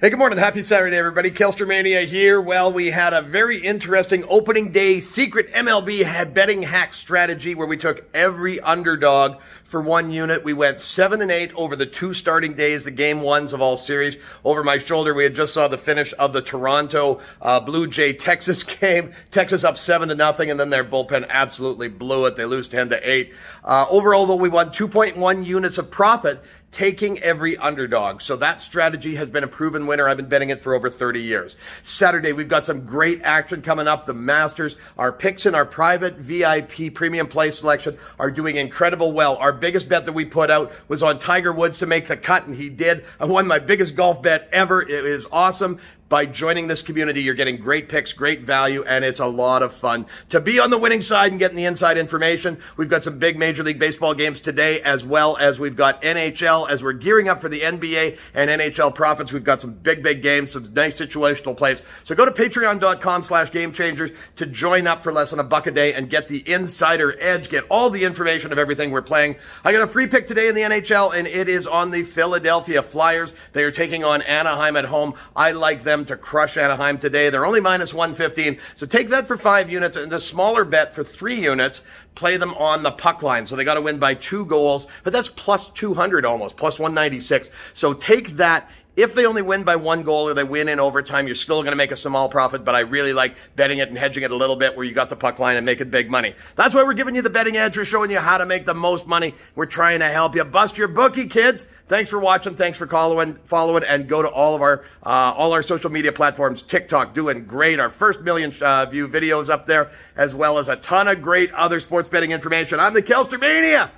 Hey, good morning. Happy Saturday, everybody. Kelstermania here. Well, we had a very interesting opening day secret MLB betting hack strategy where we took every underdog for one unit. We went seven and eight over the two starting days, the game ones of all series. Over my shoulder, we had just saw the finish of the Toronto uh, Blue Jay Texas game. Texas up seven to nothing, and then their bullpen absolutely blew it. They lose 10 to eight. Uh, overall, though, we won 2.1 units of profit taking every underdog. So that strategy has been a proven winner. I've been betting it for over 30 years. Saturday, we've got some great action coming up. The Masters, our picks in our private VIP premium play selection are doing incredible well. Our biggest bet that we put out was on Tiger Woods to make the cut, and he did. I won my biggest golf bet ever. It is awesome. By joining this community, you're getting great picks, great value, and it's a lot of fun. To be on the winning side and getting the inside information, we've got some big Major League Baseball games today, as well as we've got NHL. As we're gearing up for the NBA and NHL profits, we've got some big, big games, some nice situational plays. So go to patreon.com slash game changers to join up for less than a buck a day and get the insider edge, get all the information of everything we're playing. I got a free pick today in the NHL, and it is on the Philadelphia Flyers. They are taking on Anaheim at home. I like them them to crush Anaheim today. They're only minus 115. So take that for five units and a smaller bet for three units. Play them on the puck line. So they got to win by two goals, but that's plus 200 almost, plus 196. So take that if they only win by one goal or they win in overtime, you're still going to make a small profit, but I really like betting it and hedging it a little bit where you got the puck line and make it big money. That's why we're giving you the betting edge. We're showing you how to make the most money. We're trying to help you bust your bookie, kids. Thanks for watching. Thanks for following, following, and go to all of our uh, all our social media platforms. TikTok doing great. Our first million uh, view videos up there, as well as a ton of great other sports betting information. I'm the Kelstermania.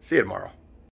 See you tomorrow.